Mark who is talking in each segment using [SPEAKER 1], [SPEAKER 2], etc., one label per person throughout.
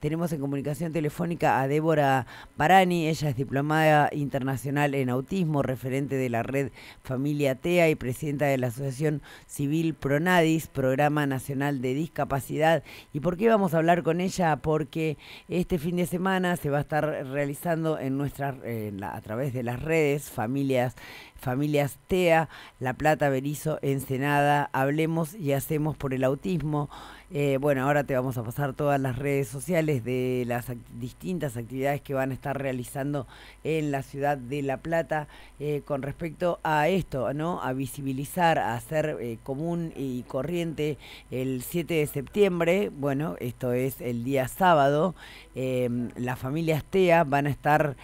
[SPEAKER 1] tenemos en comunicación telefónica a Débora Barani, ella es diplomada internacional en autismo, referente de la red Familia TEA y presidenta de la Asociación Civil Pronadis, Programa Nacional de Discapacidad. ¿Y por qué vamos a hablar con ella? Porque este fin de semana se va a estar realizando en nuestra, a través de las redes Familias Familias TEA, La Plata, Berizo, Ensenada, Hablemos y Hacemos por el Autismo. Eh, bueno, ahora te vamos a pasar todas las redes sociales de las distintas actividades que van a estar realizando en la ciudad de La Plata eh, con respecto a esto, ¿no? A visibilizar, a hacer eh, común y corriente el 7 de septiembre. Bueno, esto es el día sábado. las familias TEA van a estar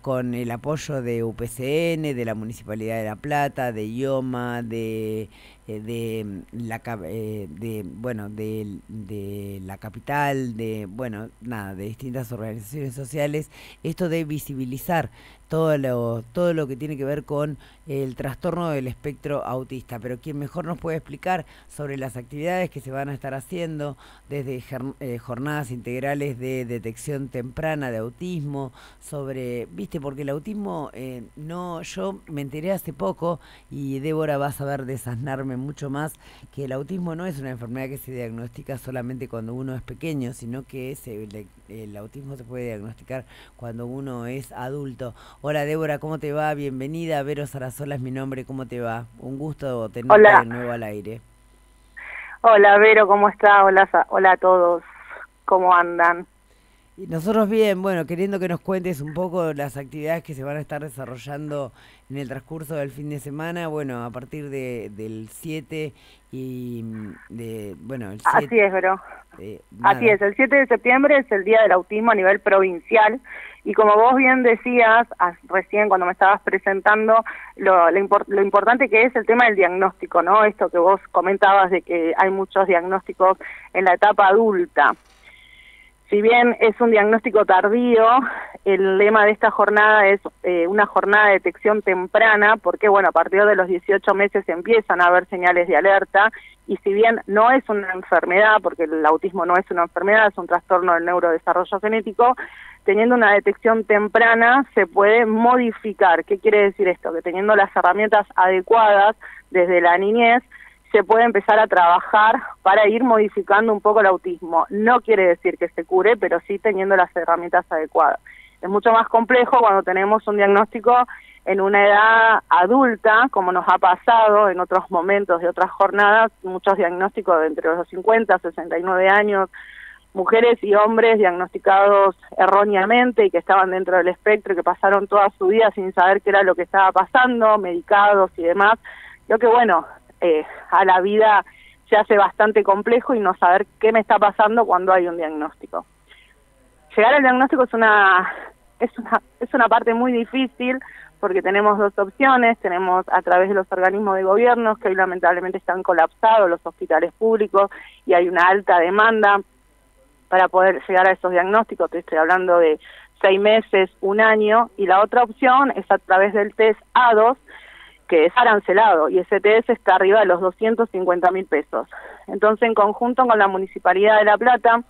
[SPEAKER 1] con el apoyo de UPCN, de la Municipalidad de La Plata, de IOMA, de eh, de mm, la eh, de bueno de, de, la capital de bueno nada de distintas organizaciones sociales esto de visibilizar todo lo todo lo que tiene que ver con el trastorno del espectro autista. Pero quien mejor nos puede explicar sobre las actividades que se van a estar haciendo desde eh, jornadas integrales de detección temprana de autismo sobre viste porque el autismo no yo me enteré hace poco y Débora va a saber desasnarme mucho más que el autismo no es una enfermedad que se diagnostica solamente cuando uno es pequeño, sino que el, el, autismo se puede diagnosticar cuando uno es adulto. Hola Débora, ¿cómo te va? Bienvenida. Vero Sarasola es mi nombre, ¿cómo te va? Un gusto tenerte de nuevo al aire.
[SPEAKER 2] Hola Vero, ¿cómo estás? Hola, hola a todos, ¿cómo andan?
[SPEAKER 1] Y nosotros bien, bueno, queriendo que nos cuentes un poco las actividades que se van a estar desarrollando en el transcurso del fin de semana, bueno, a partir de, del 7 y de, bueno, el 7,
[SPEAKER 2] Así es, bro. Así es, el 7 de septiembre es el Día del Autismo a nivel provincial y como vos bien decías recién cuando me estabas presentando, lo, lo importante que es el tema del diagnóstico, ¿no? Esto que vos comentabas de que hay muchos diagnósticos en la etapa adulta. Si bien es un diagnóstico tardío, el lema de esta jornada es eh, una jornada de detección temprana, porque bueno, a partir de los 18 meses empiezan a haber señales de alerta y si bien no es una enfermedad, porque el autismo no es una enfermedad, es un trastorno del neurodesarrollo genético, teniendo una detección temprana se puede modificar. ¿Qué quiere decir esto? Que teniendo las herramientas adecuadas desde la niñez, se puede empezar a trabajar para ir modificando un poco el autismo. No quiere decir que se cure, pero sí teniendo las herramientas adecuadas. Es mucho más complejo cuando tenemos un diagnóstico en una edad adulta, como nos ha pasado en otros momentos de otras jornadas, muchos diagnósticos de entre los 50 y 69 años, mujeres y hombres diagnosticados erróneamente y que estaban dentro del espectro y que pasaron toda su vida sin saber qué era lo que estaba pasando, medicados y demás. Yo que bueno, eh, a la vida se hace bastante complejo y no saber qué me está pasando cuando hay un diagnóstico. Llegar al diagnóstico es una es una es una parte muy difícil porque tenemos dos opciones, tenemos a través de los organismos de gobierno que hoy lamentablemente están colapsados los hospitales públicos y hay una alta demanda para poder llegar a esos diagnósticos, te estoy hablando de seis meses, un año, y la otra opción es a través del test A2, que es arancelado y ese TS está arriba de los 250 mil pesos. Entonces, en conjunto con la Municipalidad de La Plata,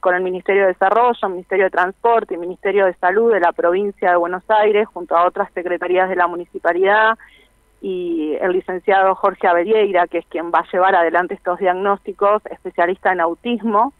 [SPEAKER 2] con el Ministerio de Desarrollo, Ministerio de Transporte y Ministerio de Salud de la provincia de Buenos Aires, junto a otras secretarías de la municipalidad y el licenciado Jorge Avelleira, que es quien va a llevar adelante estos diagnósticos, especialista en autismo,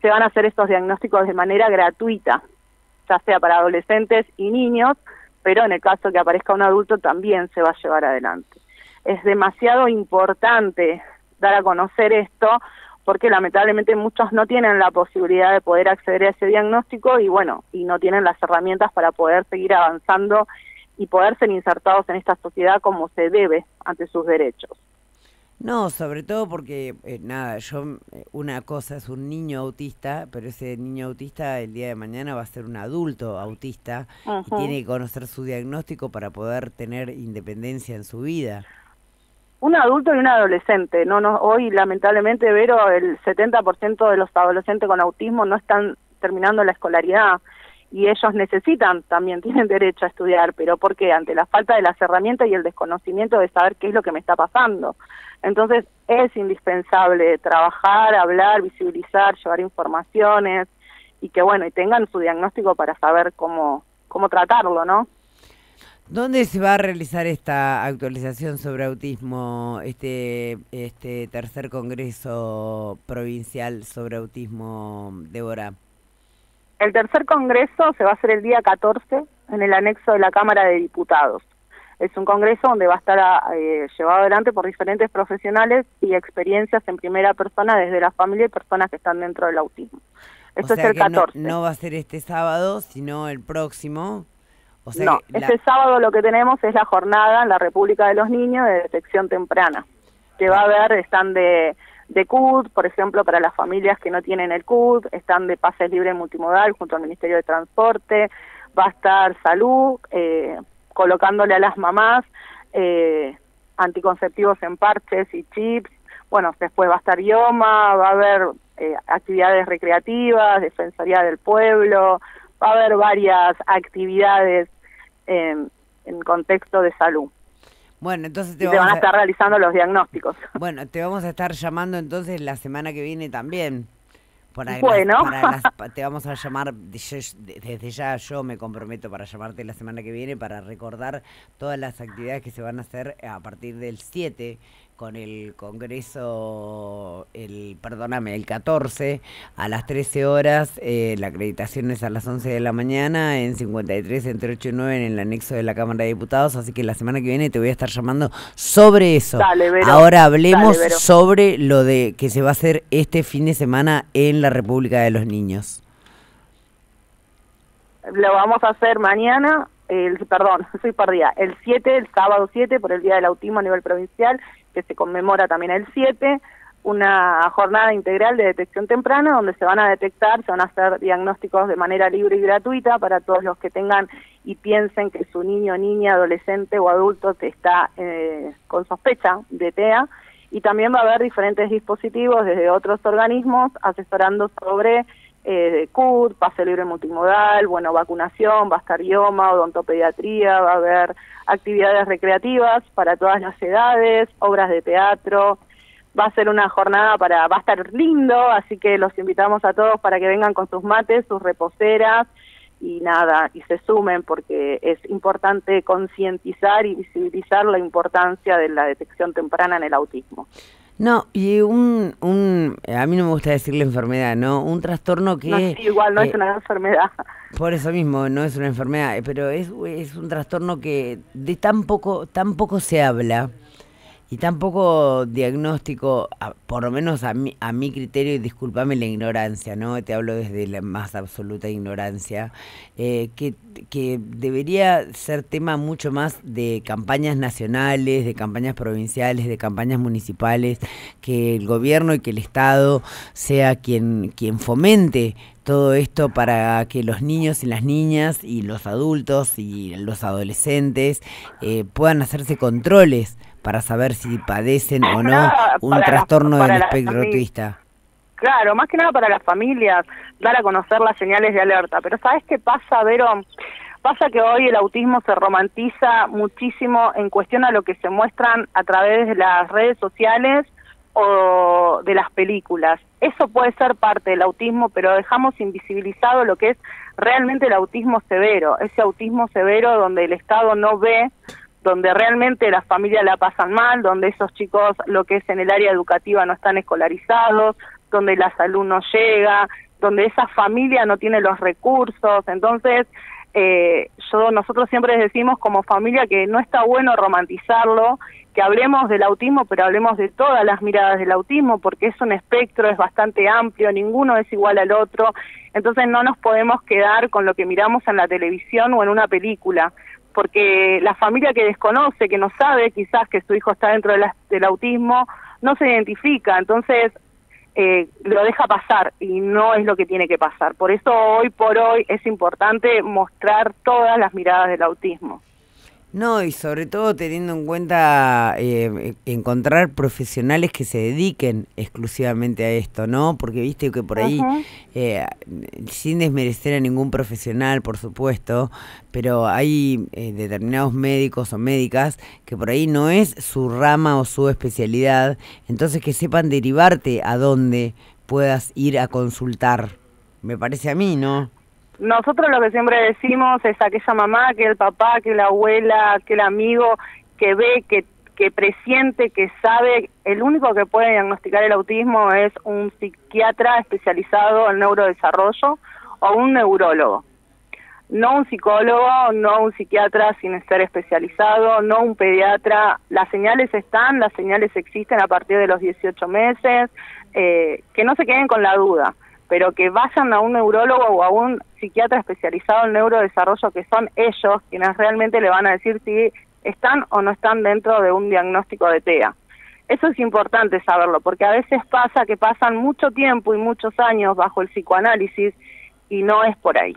[SPEAKER 2] se van a hacer estos diagnósticos de manera gratuita, ya sea para adolescentes y niños, pero en el caso que aparezca un adulto también se va a llevar adelante. Es demasiado importante dar a conocer esto porque lamentablemente muchos no tienen la posibilidad de poder acceder a ese diagnóstico y bueno, y no tienen las herramientas para poder seguir avanzando y poder ser insertados en esta sociedad como se debe ante sus derechos.
[SPEAKER 1] No, sobre todo porque, eh, nada, yo, eh, una cosa es un niño autista, pero ese niño autista el día de mañana va a ser un adulto autista y tiene que conocer su diagnóstico para poder tener independencia en su vida.
[SPEAKER 2] Un adulto y un adolescente, no, no hoy lamentablemente, Vero, el 70% de los adolescentes con autismo no están terminando la escolaridad y ellos necesitan, también tienen derecho a estudiar, pero ¿por qué? Ante la falta de las herramientas y el desconocimiento de saber qué es lo que me está pasando. Entonces es indispensable trabajar, hablar, visibilizar, llevar informaciones y que bueno, y tengan su diagnóstico para saber cómo, cómo tratarlo, ¿no?
[SPEAKER 1] ¿Dónde se va a realizar esta actualización sobre autismo, este, este tercer congreso provincial sobre autismo, Débora?
[SPEAKER 2] El tercer congreso se va a hacer el día 14 en el anexo de la Cámara de Diputados. Es un congreso donde va a estar eh, llevado adelante por diferentes profesionales y experiencias en primera persona desde la familia y personas que están dentro del autismo.
[SPEAKER 1] Esto es el 14. No, va a ser este sábado, sino el próximo.
[SPEAKER 2] O sea no, este sábado lo que tenemos es la jornada en la República de los Niños de detección temprana, que va a haber, están de, de CUD, por ejemplo, para las familias que no tienen el CUD, están de pases libres multimodal junto al Ministerio de Transporte, va a estar salud, eh, colocándole a las mamás eh, anticonceptivos en parches y chips. Bueno, después va a estar IOMA, va a haber eh, actividades recreativas, Defensoría del Pueblo, va a haber varias actividades en, contexto de salud.
[SPEAKER 1] Bueno, entonces te,
[SPEAKER 2] van a estar realizando los diagnósticos.
[SPEAKER 1] Bueno, te vamos a estar llamando entonces la semana que viene también
[SPEAKER 2] bueno.
[SPEAKER 1] te vamos a llamar, desde ya yo me comprometo para llamarte la semana que viene para recordar todas las actividades que se van a hacer a partir del 7 con el Congreso, el perdóname, el 14 a las 13 horas, eh, la acreditación es a las 11 de la mañana en 53 entre 8 y 9 en el anexo de la Cámara de Diputados, así que la semana que viene te voy a estar llamando sobre eso. Ahora hablemos sobre lo de que se va a hacer este fin de semana en la República de los Niños.
[SPEAKER 2] Lo vamos a hacer mañana el, perdón, soy perdida, el 7, el sábado 7, por el Día del Autismo a nivel provincial, que se conmemora también el 7, una jornada integral de detección temprana donde se van a detectar, se van a hacer diagnósticos de manera libre y gratuita para todos los que tengan y piensen que su niño, niña, adolescente o adulto está eh, con sospecha de TEA. Y también va a haber diferentes dispositivos desde otros organismos asesorando sobre eh, CUD, pase libre multimodal, bueno, vacunación, va a estar idioma, odontopediatría, va a haber actividades recreativas para todas las edades, obras de teatro, va a ser una jornada para, va a estar lindo, así que los invitamos a todos para que vengan con sus mates, sus reposeras y nada, y se sumen porque es importante concientizar y visibilizar la importancia de la detección temprana en el autismo.
[SPEAKER 1] No, y un, un, a mí no me gusta decir la enfermedad, ¿no? Un trastorno que...
[SPEAKER 2] No, igual no es eh, una enfermedad.
[SPEAKER 1] Por eso mismo, no es una enfermedad, pero es, es un trastorno que de tan poco, tan poco se habla y tampoco diagnóstico, por lo menos a mi, a mi criterio, y discúlpame la ignorancia, ¿no? Te hablo desde la más absoluta ignorancia, eh, que, debería ser tema mucho más de campañas nacionales, de campañas provinciales, de campañas municipales, que el gobierno y que el Estado sea quien, quien fomente todo esto para que los niños y las niñas y los adultos y los adolescentes eh, puedan hacerse controles para saber si padecen o no un trastorno del espectro autista.
[SPEAKER 2] Claro, más que nada para las familias, dar a conocer las señales de alerta. Pero ¿sabes qué pasa, Vero? Pasa que hoy el autismo se romantiza muchísimo en cuestión a lo que se muestran a través de las redes sociales o de las películas. Eso puede ser parte del autismo, pero dejamos invisibilizado lo que es realmente el autismo severo, ese autismo severo donde el Estado no ve donde realmente las familias la pasan mal, donde esos chicos, lo que es en el área educativa, no están escolarizados, donde la salud no llega, donde esa familia no tiene los recursos. Entonces, eh, yo, nosotros siempre decimos como familia que no está bueno romantizarlo, que hablemos del autismo, pero hablemos de todas las miradas del autismo, porque es un espectro, es bastante amplio, ninguno es igual al otro, entonces no nos podemos quedar con lo que miramos en la televisión o en una película porque la familia que desconoce, que no sabe quizás que su hijo está dentro del autismo, no se identifica, entonces eh, lo deja pasar y no es lo que tiene que pasar. Por eso hoy por hoy es importante mostrar todas las miradas del autismo.
[SPEAKER 1] No, y sobre todo teniendo en cuenta eh, encontrar profesionales que se dediquen exclusivamente a esto, ¿no? Porque viste que por ahí, eh, sin desmerecer a ningún profesional, por supuesto, pero hay eh, determinados médicos o médicas que por ahí no es su rama o su especialidad, entonces que sepan derivarte a dónde puedas ir a consultar. Me parece a mí, ¿no?
[SPEAKER 2] Nosotros lo que siempre decimos es aquella mamá, que el papá, que la abuela, que el amigo, que ve, que, que presiente, que sabe, el único que puede diagnosticar el autismo es un psiquiatra especializado en neurodesarrollo o un neurólogo. No un psicólogo, no un psiquiatra sin estar especializado, no un pediatra. Las señales están, las señales existen a partir de los 18 meses, eh, que no se queden con la duda pero que vayan a un neurólogo o a un psiquiatra especializado en neurodesarrollo, que son ellos quienes realmente le van a decir si están o no están dentro de un diagnóstico de TEA. Eso es importante saberlo, porque a veces pasa que pasan mucho tiempo y muchos años bajo el psicoanálisis y no es por ahí.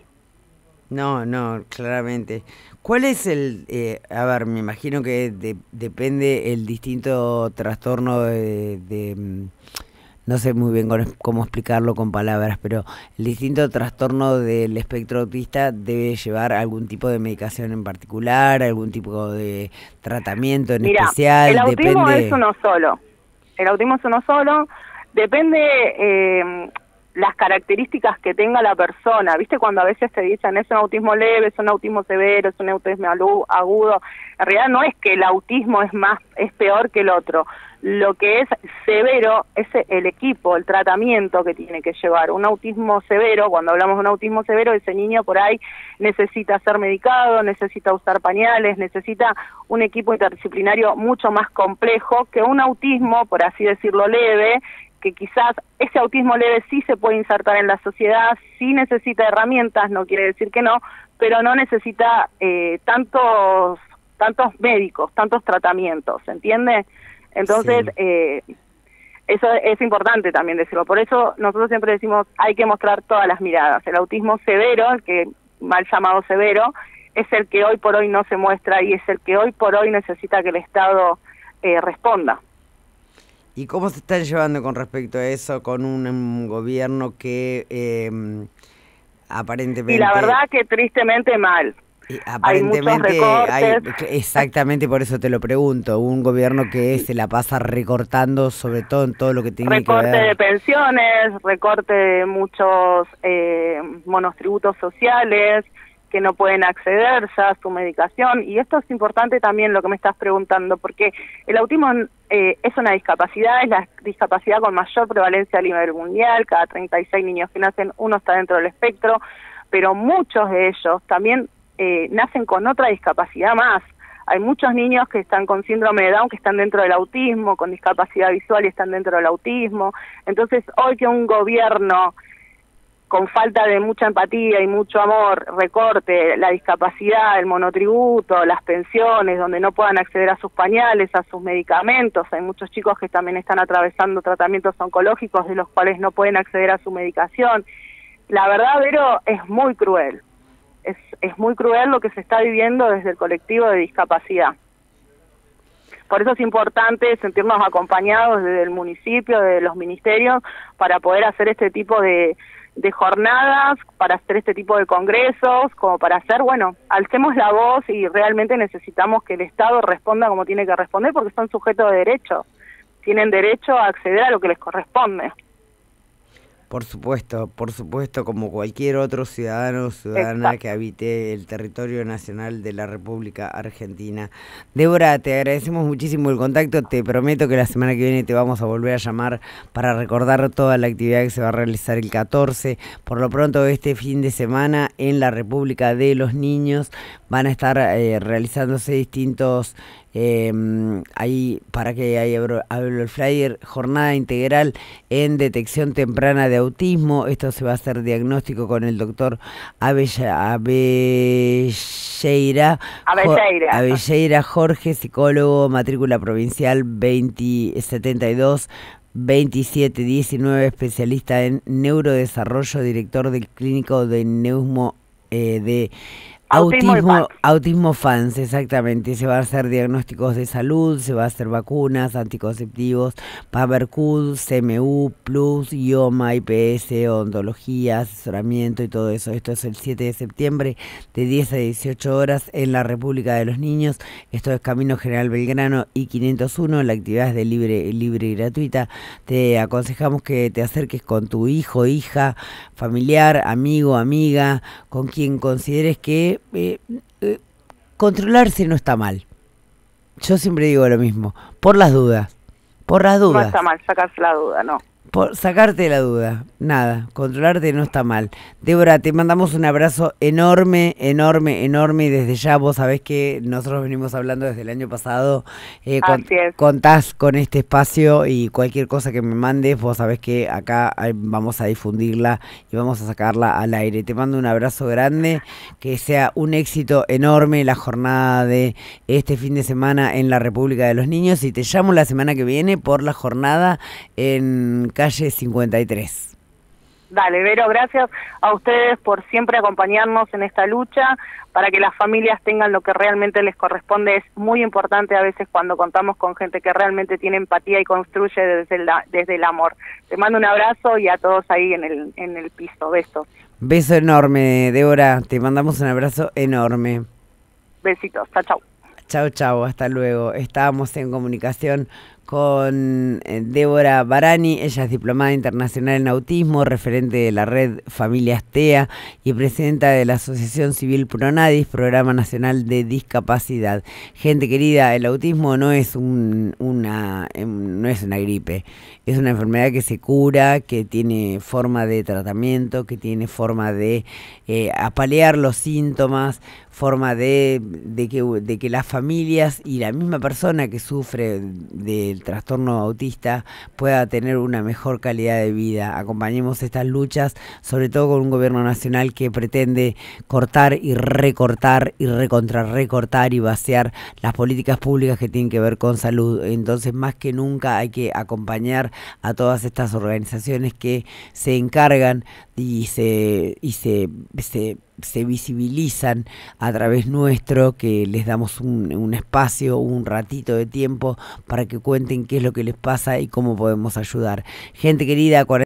[SPEAKER 1] No, no, claramente. ¿Cuál es el, eh, a ver, me imagino que depende el distinto trastorno de mm, no sé muy bien cómo explicarlo con palabras, pero el distinto trastorno del espectro autista debe llevar algún tipo de medicación en particular, algún tipo de tratamiento en especial.
[SPEAKER 2] El autismo es uno solo. El autismo es uno solo. Depende eh, las características que tenga la persona. ¿Viste cuando a veces te dicen es un autismo leve, es un autismo severo, es un autismo agudo? En realidad no es que el autismo es más es peor que el otro. Lo que es severo es el equipo, el tratamiento que tiene que llevar. Un autismo severo, cuando hablamos de un autismo severo, ese niño por ahí necesita ser medicado, necesita usar pañales, necesita un equipo interdisciplinario mucho más complejo que un autismo, por así decirlo, leve, que quizás ese autismo leve sí se puede insertar en la sociedad, sí necesita herramientas, no quiere decir que no, pero no necesita eh, tantos tantos médicos, tantos tratamientos, ¿se entiende? Entonces, eh, eso es importante también decirlo. Por eso nosotros siempre decimos, hay que mostrar todas las miradas. El autismo severo, el que mal llamado severo, es el que hoy por hoy no se muestra y es el que hoy por hoy necesita que el Estado eh, responda.
[SPEAKER 1] ¿Y cómo se están llevando con respecto a eso con un, gobierno que eh, aparentemente...
[SPEAKER 2] Y la verdad que tristemente mal.
[SPEAKER 1] aparentemente, hay exactamente por eso te lo pregunto, un gobierno que se la pasa recortando sobre todo en todo lo que tiene
[SPEAKER 2] que ver... Recorte de pensiones, recorte de muchos eh, monotributos sociales, que no pueden acceder ya a su medicación. Y esto es importante también lo que me estás preguntando, porque el autismo eh, es una discapacidad, es la discapacidad con mayor prevalencia a nivel mundial, cada 36 niños que nacen uno está dentro del espectro, pero muchos de ellos también eh, nacen con otra discapacidad más. Hay muchos niños que están con síndrome de Down que están dentro del autismo, con discapacidad visual y están dentro del autismo. Entonces, hoy que un gobierno con falta de mucha empatía y mucho amor, recorte la discapacidad, el monotributo, las pensiones, donde no puedan acceder a sus pañales, a sus medicamentos. Hay muchos chicos que también están atravesando tratamientos oncológicos de los cuales no pueden acceder a su medicación. La verdad, Vero, es muy cruel. Es, es muy cruel lo que se está viviendo desde el colectivo de discapacidad. Por eso es importante sentirnos acompañados desde el municipio, de los ministerios, para poder hacer este tipo de, de jornadas para hacer este tipo de congresos, como para hacer, bueno, alcemos la voz y realmente necesitamos que el Estado responda como tiene que responder porque son sujetos de derecho, tienen derecho a acceder a lo que les corresponde.
[SPEAKER 1] Por supuesto, por supuesto, como cualquier otro ciudadano o ciudadana que habite el territorio nacional de la República Argentina. Débora, te agradecemos muchísimo el contacto. Te prometo que la semana que viene te vamos a volver a llamar para recordar toda la actividad que se va a realizar el 14. Por lo pronto, este fin de semana en la República de los Niños van a estar eh, realizándose distintos eh, ahí para que ahí abro, el flyer, jornada integral en detección temprana de autismo. Esto se va a hacer diagnóstico con el doctor Avelleira, Avelleira, Jorge, psicólogo, matrícula provincial 2072. 2719, especialista en neurodesarrollo, director del clínico de Neusmo eh, de Autismo, autismo, fans, exactamente. Se va a hacer diagnósticos de salud, se va a hacer vacunas, anticonceptivos, va a haber CUD, CMU, Plus, IOMA, IPS, odontología, asesoramiento y todo eso. Esto es el 7 de septiembre de 10 a 18 horas en la República de los Niños. Esto es Camino General Belgrano y 501. La actividad es de libre, libre y gratuita. Te aconsejamos que te acerques con tu hijo, hija, familiar, amigo, amiga, con quien consideres que eh, eh, controlarse no está mal. Yo siempre digo lo mismo, por las dudas, por las dudas.
[SPEAKER 2] No está mal sacarse la duda, no
[SPEAKER 1] por sacarte la duda, nada, controlarte no está mal. Débora, te mandamos un abrazo enorme, enorme, enorme y desde ya vos sabés que nosotros venimos hablando desde el año pasado, eh, contás con este espacio y cualquier cosa que me mandes, vos sabés que acá vamos a difundirla y vamos a sacarla al aire. Te mando un abrazo grande, que sea un éxito enorme la jornada de este fin de semana en la República de los Niños y te llamo la semana que viene por la jornada en calle 53.
[SPEAKER 2] Dale, Vero, gracias a ustedes por siempre acompañarnos en esta lucha para que las familias tengan lo que realmente les corresponde. Es muy importante a veces cuando contamos con gente que realmente tiene empatía y construye desde el, desde el amor. Te mando un abrazo y a todos ahí en el, en el piso. Besos.
[SPEAKER 1] Beso enorme, Débora. Te mandamos un abrazo enorme.
[SPEAKER 2] Besitos. Chao, chao.
[SPEAKER 1] Chao, chao. Hasta luego. Estábamos en comunicación con eh, Débora Barani, ella es diplomada internacional en autismo, referente de la red Familias TEA y presidenta de la Asociación Civil Pronadis, Programa Nacional de Discapacidad. Gente querida, el autismo no es una em, no es una gripe, es una enfermedad que se cura, que tiene forma de tratamiento, que tiene forma de eh, apalear los síntomas, forma de, de, que, de que las familias y la misma persona que sufre del trastorno autista pueda tener una mejor calidad de vida. Acompañemos estas luchas, sobre todo con un gobierno nacional que pretende cortar y recortar y recontra recortar y vaciar las políticas públicas que tienen que ver con salud. Entonces, más que nunca hay que acompañar a todas estas organizaciones que se encargan y se, y se, se, se, visibilizan a través nuestro, que les damos un, un espacio, un ratito de tiempo para que cuenten qué es lo que les pasa y cómo podemos ayudar. Gente querida,